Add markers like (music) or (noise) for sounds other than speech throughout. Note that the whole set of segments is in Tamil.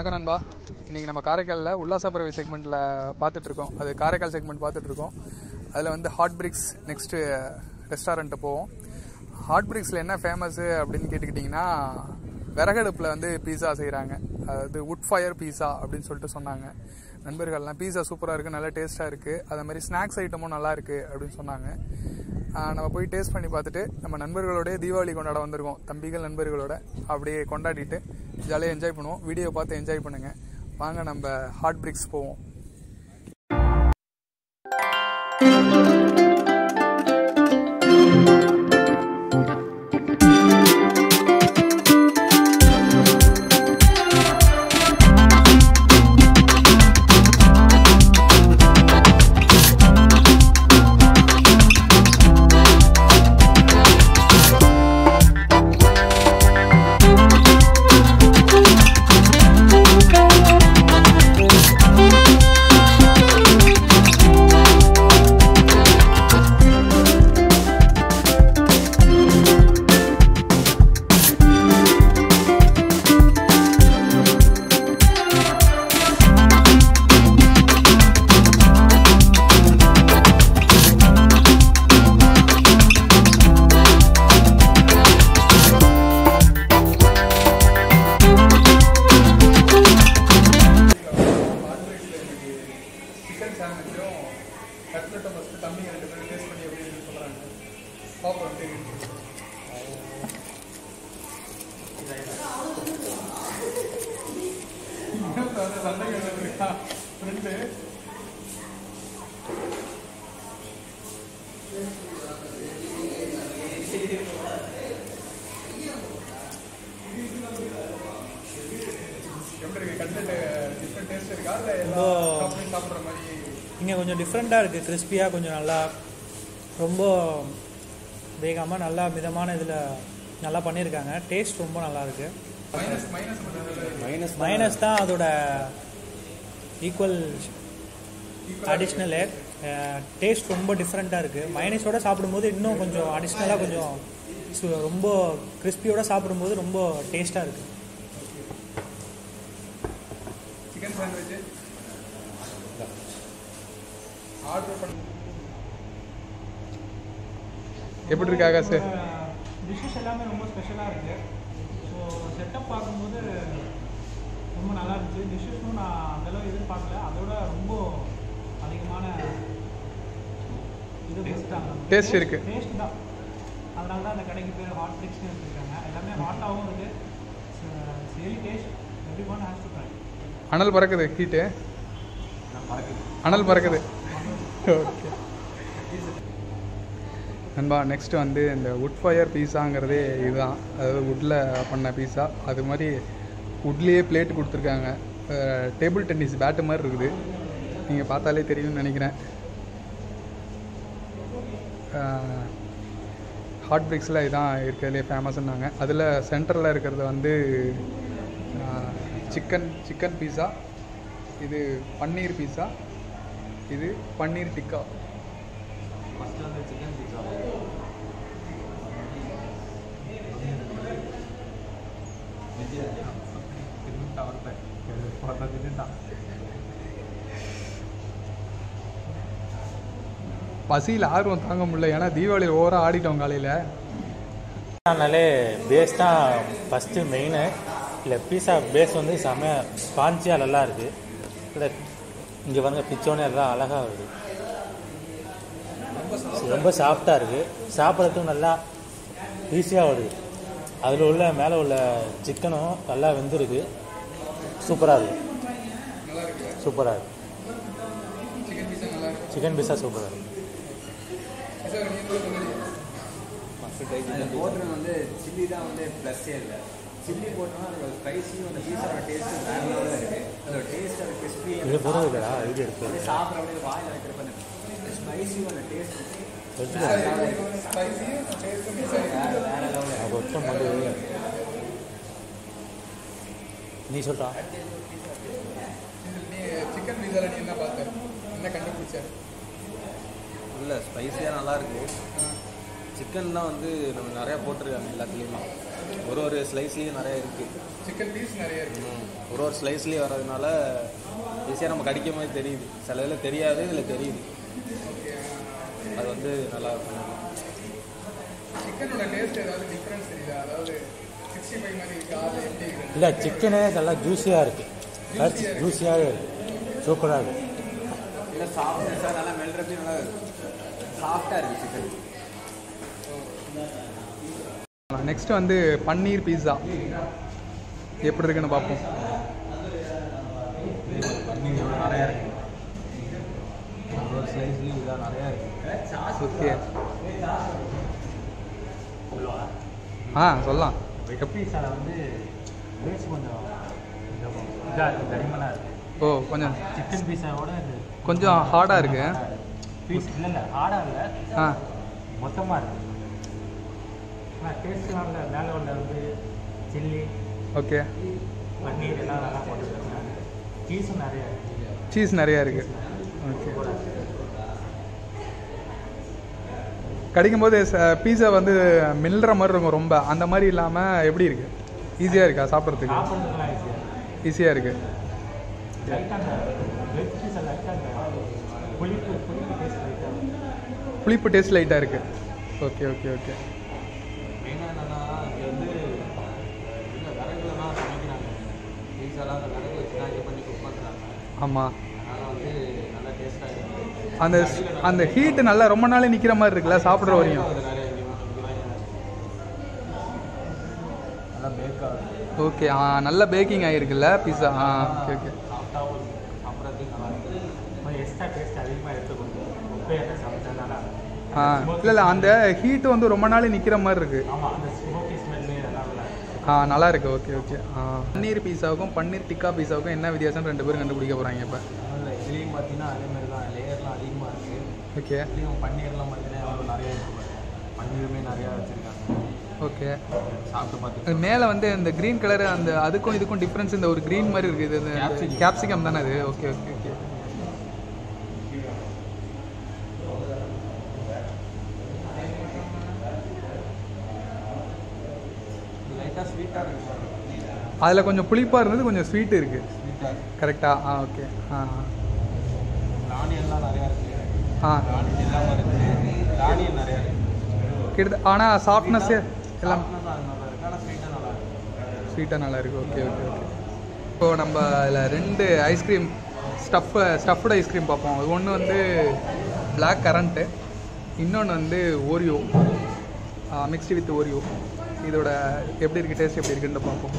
வணக்கம் நண்பா. இன்றைக்கி நம்ம காரைக்காலில் உல்லாசப்பறவை செக்மெண்ட்டில் பார்த்துட்ருக்கோம். அது காரைக்கால் செக்மெண்ட் பார்த்துட்ருக்கோம். அதில் வந்து ஹாட் பிரிக்ஸ் நெக்ஸ்ட்டு ரெஸ்டாரண்ட்டு போவோம். ஹாட் பிரிக்ஸில் என்ன ஃபேமஸ்ஸு அப்படின்னு கேட்டுக்கிட்டிங்கன்னா விறகடுப்பில் வந்து பீஸா செய்கிறாங்க அதாவது உட் ஃபயர் பீஸா அப்படின்னு சொல்லிட்டு சொன்னாங்க. நண்பர்கள்லாம் பீஸா சூப்பராக இருக்குது நல்லா டேஸ்ட்டாக இருக்குது அதே மாதிரி ஸ்நாக்ஸ் ஐட்டமும் நல்லா இருக்குது அப்படின்னு சொன்னாங்க. நம்ம போய் டேஸ்ட் பண்ணி பார்த்துட்டு நம்ம நண்பர்களோடய தீபாவளி கொண்டாட வந்திருக்கோம். தம்பிகள் நண்பர்களோட அப்படியே கொண்டாடிட்டு ஜாலியாக என்ஜாய் பண்ணுவோம். வீடியோ பார்த்து என்ஜாய் பண்ணுங்கள் வாங்க நம்ம ஹார்ட் பிரிக்ஸ் போவோம். கட்லெட்டை ஃபஸ்ட்டு தம்பி ரெண்டு பேரும் டேஸ்ட் பண்ணி எப்படி இருக்குன்னு சொல்கிறாங்க பார்ப்போம் சண்டைக்கு வந்துருக்கா ஃப்ரெண்டு எப்படி இருக்கு கட்லெட்டு டிஃப்ரெண்ட் டேஸ்ட் இருக்கா இல்லை எல்லா ரொம்ப- சாப்பிட்டு சாப்பிட்ற மாதிரி இங்கே கொஞ்சம் டிஃப்ரெண்ட்டாக இருக்குது கிறிஸ்பியாக கொஞ்சம் நல்லா ரொம்ப வேகாமல் நல்லா மிதமான இதில் நல்லா பண்ணியிருக்காங்க டேஸ்ட் ரொம்ப நல்லா இருக்கு. மைனஸ் மைனஸ் தான் அதோட ஈக்குவல் அடிஷ்னலு டேஸ்ட் ரொம்ப டிஃப்ரெண்ட்டாக இருக்குது மைனஸோட சாப்பிடும்போது இன்னும் கொஞ்சம் அடிஷ்னலாக கொஞ்சம் சு- ரொம்ப கிறிஸ்பியோட சாப்பிடும்போது ரொம்ப டேஸ்ட்டாக இருக்குது சிக்கன் சாண்ட்விச் ஆர்டர் பண்ண எப்படி இருக்கு ஆகாஷ்? டிஷ்ஷஸ் எல்லாமே ரொம்ப ஸ்பெஷலாக இருக்குது ஸோ செட்டப் பார்க்கும்போது ரொம்ப நல்லா இருந்துச்சு. டிஷ்ஷஸும் நான் அந்தளவு எதிர்பார்க்கல. அதோட ரொம்ப அதிகமான இது கொடுத்துட்டாங்க Taste இருக்கு. டேஸ்ட் தான். அதனால தான் அந்த கடைக்கு பேர் ஹாட் பிரிக்ஸ்னு வச்சுருக்காங்க. எல்லாமே ஹாட்டாகவும் இருக்குது சரி taste every one has to try அனல் பறக்குது ஹீட்டு அனல் பறக்குது. ஓகே நண்பா நெக்ஸ்ட் வந்து இந்த உட் ஃபயர் பீஸாங்கிறதே இதுதான். அதாவது வுட்டில் பண்ண பீஸா அது மாதிரி வுட்லேயே பிளேட் கொடுத்துருக்காங்க. டேபிள் டென்னிஸ் பேட்டு மாதிரி இருக்குது. நீங்கள் பார்த்தாலே தெரியும்னு நினைக்கிறேன். ஹாட் பிரிக்ஸில் இதான் இருக்கிறதுலே ஃபேமஸ்ன்னாங்க அதில் சென்டரில் இருக்கிறது வந்து சிக்கன் சிக்கன் பீஸா இது பன்னீர் பீஸா இது பன்னீர் டிக்கா. ஃபஸ்ட்டு வந்து சிக்கன் பீஸா பசியில் ஆர்வம் தாங்க முடியல. ஏன்னா தீபாவளி ஓவராக ஆடிட்டோம் காலையில். அதனாலே பேஸ் தான் ஃபஸ்ட்டு மெயினு இல்லை பீஸா பேஸ் வந்து செம்ம ஸ்பான்ச்சியாக நல்லா இருக்குது இல்லை இங்கே பாருங்கள் பிச்சோனே எல்லாம் அழகாக வருது. ரொம்ப சாஃப்டாக இருக்குது சாப்பிட்றதுக்கும் நல்லா ஈஸியாக வருது. அதில் உள்ள மேலே உள்ள சிக்கனும் நல்லா வெந்திருக்கு. சூப்பராக இருக்குது சூப்பராக இருக்குது சிக்கன் பீஸா சூப்பராக இருக்குது வந்து சில்லி தான் வந்து ப்ளஸ்ஸே இல்லை. சில்லி போட்டோம்னா அதோட ஸ்பைசியும் அந்த பீஸோட டேஸ்ட்டும் வேற லெவலில் இருக்குது அதோட டேஸ்ட் அந்த கிறிஸ்பி இது பொருள் இல்லைடா இது எடுத்து அப்படியே சாப்பிட்ற அப்படியே வாயில் வைக்கிறப்ப அந்த ஸ்பைசியும் அந்த டேஸ்ட் வேற லெவலில் நீ சொல்கிறா நீ சிக்கன் பீஸாவில் நீ என்ன பார்த்த? என்ன கண்டுபிடிச்ச? இல்லை ஸ்பைஸியாக நல்லா இருக்கு. சிக்கன்லாம் வந்து நம்ம நிறையா போட்டிருக்காங்க எல்லாத்துலேயுமே. ஒரு ஒரு ஸ்லைஸ்லேயும் நிறைய இருக்குது சிக்கன் பீஸ் நிறைய இருக்கு. ஒரு ஒரு ஸ்லைஸ்லேயும் வர்றதுனால ஈஸியாக நம்ம கடிக்கும் போது தெரியுது. சில இதில் தெரியாது இதில் தெரியுது. அது வந்து நல்லா இருக்கும். சிக்கனோட டேஸ்ட் ஏதாவது டிஃப்ரென்ஸ் தெரியுதா? அதாவது சிக்ஸ்டி ஃபைவ் மாதிரி இருக்கா? அது எப்படி இருக்கு? இல்லை சிக்கனே நல்லா ஜூஸியாக இருக்குது ஜூஸியாகவே இருக்குது சூப்பராக இருக்குது இல்லை சாஃப்ட்னஸாக நல்லா மெல்றப்பே நல்லா சாஃப்டாக இருக்குது சிக்கன் நெக்ஸ்ட் வந்து பன்னீர் பீஸா எப்படி இருக்குன்னு பார்ப்போம். பன்னீர் நிறையா இருக்குது இருக்குது ஓகே ஆ சொல்லலாம். பீஸாவில் வந்து பேஸ் கொஞ்சம் இதாக இருக்குது தடிமனாக இருக்குது ஓ கொஞ்சம் சிக்கன் பீஸாவோட கொஞ்சம் ஹார்டாக இருக்கு. பீஸ் இல்லை இல்லை ஹார்டாக இல்லை. ஆ. மொத்தமாக இருக்குது ஆனால் டேஸ்ட்லாம் இல்லை. மேலே உள்ள வந்து சில்லி ஓகே பன்னீர் எல்லாம் நல்லா போட்டுருக்காங்க சீஸும் நிறைய இருக்குது சீஸ் நிறையா இருக்கு. ஓகே கடிக்கும்போது பீஸா வந்து மில்ற மாதிரி இருக்கும் ரொம்ப. அந்த மாதிரி இல்லாமல் எப்படி இருக்கு? ஈஸியாக இருக்கா சாப்பிட்றதுக்கு? ஈஸியாக இருக்கு. புளிப்பு டேஸ்ட் லைட்டாக இருக்கு. ஓகே ஓகே ஓகே மெயினாக என்னென்னா இங்கே வந்து இல்லை விறகுல தான் சமைக்கிறாங்க பீஸாலாம் அந்த விறகு வச்சு தான் இது பண்ணி குக் பண்ணுறாங்க ஆமாம் இருக்குது அந்த அந்த ஹீட் நல்லா ரொம்ப நாள் நிற்கிற மாதிரி இருக்குல்ல சாப்பிட்ற வரையும். ஓகே ஆ நல்ல பேக்கிங் ஆகிருக்குல்ல பீஸா ஆ ஓகே ஓகே இருக்குது இருக்குது ஆ இல்லை இல்லை அந்த ஹீட் வந்து ரொம்ப நாள் நிற்கிற மாதிரி இருக்கு ஆமாம் அந்த ஸ்மோக்கி ஸ்மெல்லு நல்லா நல்லா ஆ நல்லா இருக்கு ஓகே. ஓகே பன்னீர் பீஸாவுக்கும் பன்னீர் டிக்கா பீஸாவுக்கும் என்ன வித்தியாசம்? ரெண்டு பேரும் கண்டுபிடிக்க போகிறாங்க இப்போ. இதுலேயும் பார்த்தீங்கன்னா அதே மாதிரி தான் லேயர்லாம் அதிகமாக இருக்குது ஓகே. இதுலேயும் பன்னீர்லாம் பார்த்தீங்கன்னா நிறைய இருக்குது பன்னீருமே நிறையா வச்சுருக்காங்க. ஓகே. சாப்பிட்டு பார்த்து மேலே வந்து இந்த க்ரீன் கலர் அந்த அதுக்கும் இதுக்கும் டிஃப்ரென்ஸ் இந்த ஒரு க்ரீன் மாதிரி இருக்குது. இது. கேப்சிகம் தானே அது? ஓகே ஓகே ஓகே லைட்டாக ஸ்வீட்டாக இருக்குது அதில் கொஞ்சம் புளிப்பாக இருந்தது கொஞ்சம் ஸ்வீட் இருக்குது கரெக்டாக ஆ ஓகே ஆ. ஆ. கிட்ட ஆனால் சாஃப்ட்னஸ் எல்லாம் ஸ்வீட்டாக நல்லா இருக்குது ஓகே ஓகே ஓகே இப்போ நம்ம அதில் ரெண்டு ஐஸ்கிரீம் ஸ்டஃப் ஸ்டஃப்டு ஐஸ்கிரீம் பார்ப்போம். அது ஒன்று வந்து பிளாக் கரண்ட்டு இன்னொன்று வந்து ஓரியோ மிக்ஸ்டு வித் ஓரியோ இதோட எப்படி இருக்குது டேஸ்ட் எப்படி இருக்குன்னு பார்ப்போம்.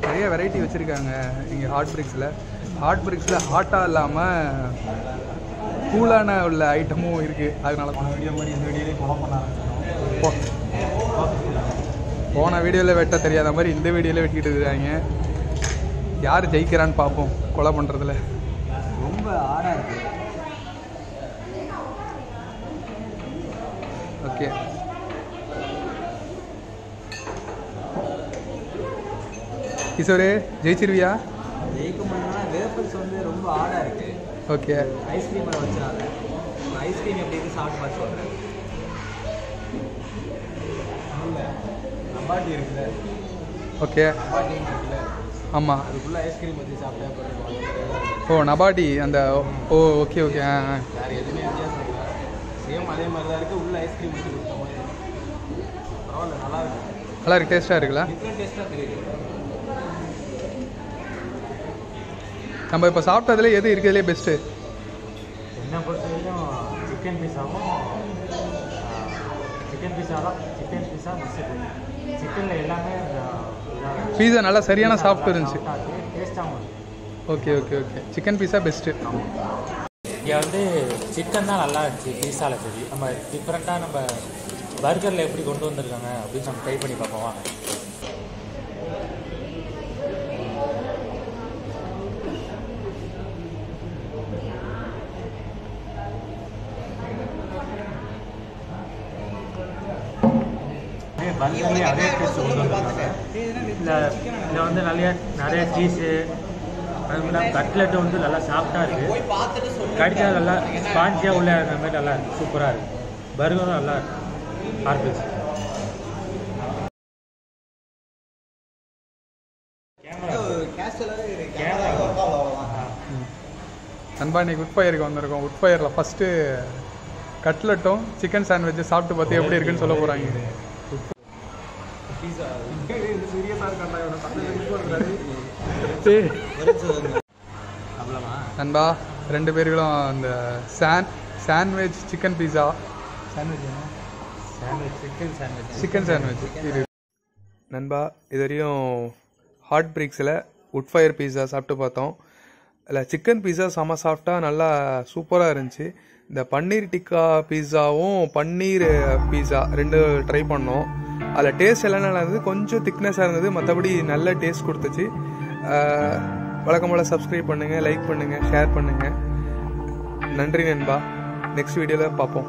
நிறைய வெரைட்டி வச்சுருக்காங்க இங்கே ஹாட் பிரிக்ஸில் ஹாட் பிரிக்ஸில் ஹாட்டாக இல்லாமல் கூலான உள்ள ஐட்டமும் இருக்குது அதனால போன வீடியோ மாதிரி இந்த வீடியோலேயே கொலை பண்ண ஆரம்பிச்சிடும் போ- போன வீடியோவில் வெட்ட தெரியாத மாதிரி இந்த வீடியோவில் வெட்டிக்கிட்டு இருக்காங்க. யார் ஜெயிக்கிறான்னு பார்ப்போம் கொலை பண்ணுறதுல ரொம்ப ஆடாக இருக்குது ஓகே கிஷோரே ஜெயிச்சிருவியா? ஜெயிக்க முடியும்னா வேஃபர்ஸ் வந்து ரொம்ப ஆடாக இருக்குது ஓகே. ஐஸ்கிரீமில் வச்சுறாங்க ஐஸ்கிரீம் எப்படி இருக்கு சாப்பிட்டு பார்த்து சொல்கிறேன் நம்பாட்டி இருக்குல்ல. ஓகே. இருக்குல்ல. ஆமாம் அதுக்குள்ளே ஐஸ்கிரீம் வச்சு சாப்பிட்டா ஓ நபாடி அந்த ஓ ஓகே ஓகே ஆ. வேறு எதுவுமே வித்தியாசம் இல்லை. சேம் அதே மாதிரி தான் இருக்குது உள்ள ஐஸ்கிரீம் வச்சு கொடுத்த மாதிரி இருக்கு. பரவாயில்ல நல்லா இருக்கு. நல்லா இருக்கு டேஸ்ட்டாக இருக்குல்ல? டிஃப்ரெண்ட் டேஸ்ட்டாக தெரியுது. நம்ம இப்போ சாப்பிட்டதுல எது இருக்கிறதுலே பெஸ்ட்டு என்னை பொறுத்த வரைக்கும் சிக்கன் பீஸாவும் சிக்கன் பீஸா தான் சிக்கன் பீஸா மிஸ் சிக்கனில் எல்லாமே பீஸா நல்லா சரியான சாஃப்ட் இருந்துச்சு. Okay okay okay chicken pizza best இங்கே வந்து சிக்கன் தான் நல்லா இருந்துச்சு பீஸாவில் சரி. நம்ம டிஃப்ரெண்ட்டாக நம்ம பர்கரில் எப்படி கொண்டு வந்திருக்காங்க அப்படின்னு நம்ம ட்ரை பண்ணி பார்ப்போம் வாங்க. பன்லேயே அதே டேஸ்ட் கொண்டு இல்லை இதில் வந்து நிறைய நிறைய ஜீஸு அது மாதிரி கட்லெட்டு வந்து நல்லா சாஃப்டாக இருக்குது கடிச்சா நல்லா ஸ்பாஞ்சியாக உள்ள இருக்கிற மாதிரி நல்லா இருக்குது சூப்பராக இருக்குது பர்கரும் நல்லா இருக்குது ஆர்பிஸ் நண்பா இன்றைக்கி உட் வந்திருக்கோம். உட்பயரில் ஃபஸ்ட்டு கட்லெட்டும் சிக்கன் சாண்ட்விட்சு சாப்பிட்டு பார்த்து எப்படி இருக்குன்னு சொல்ல போகிறாங்க (laughs) நண்பா ரெண்டு பேர்களும் அந்த San sandwich chicken pizza sandwich chicken sandwich chicken sandwich இது. நண்பா இது வரையும் ஹாட் பிரிக்ஸில் உட் ஃபயர் பீஸா சாப்பிட்டு பார்த்தோம். அதில் சிக்கன் பீஸா செம சாஃப்டாக நல்லா சூப்பராக இருந்துச்சு. இந்த பன்னீர் டிக்கா பீஸாவும் பன்னீர் பீஸா ரெண்டு ட்ரை பண்ணோம். அதில் டேஸ்ட் எல்லாம் நல்லா இருந்தது. கொஞ்சம் திக்னஸாக இருந்தது. மற்றபடி நல்ல டேஸ்ட் கொடுத்துச்சு. வழக்கம் போல் சப்ஸ்கிரைப் பண்ணுங்கள் லைக் பண்ணுங்கள் ஷேர் பண்ணுங்கள் நன்றி நண்பா. நெக்ஸ்ட் வீடியோவில் பார்ப்போம்.